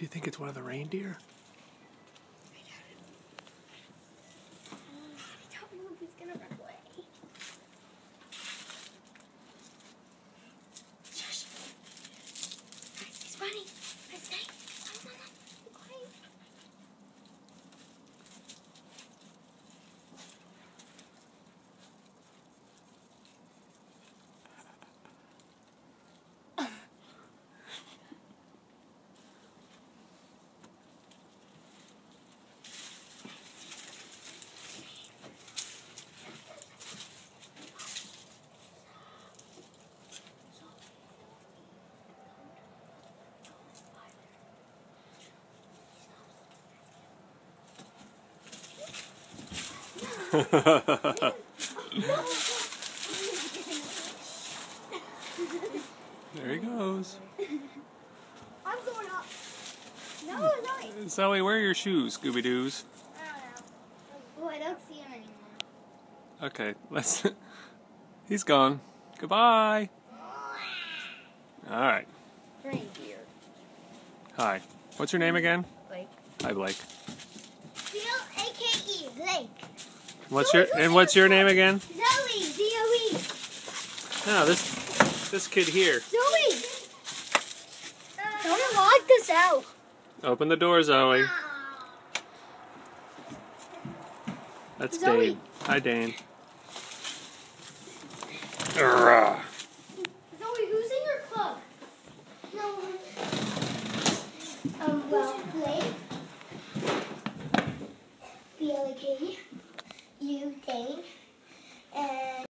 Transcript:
Do you think it's one of the reindeer? Running. Let's There he goes. I'm going up. No, no. Zoe, where are your shoes, Scooby Doo's? I oh, don't know. Oh, I don't see him anymore. Okay, let's. He's gone. Goodbye. All right. Reindeer. Hi. What's your name again? Blake. Hi, Blake. Bill, A.K.E. Blake. What's your and what's your name again? Zoe. Z-O-E. No, this this kid here. Zoe. Don't lock this out. Open the door, Zoe. That's Zoe. Dane. Hi, Dane. Arrgh. Zoe, who's in your club? No. Um, well, Blake. B-L-A-K you, Dane. And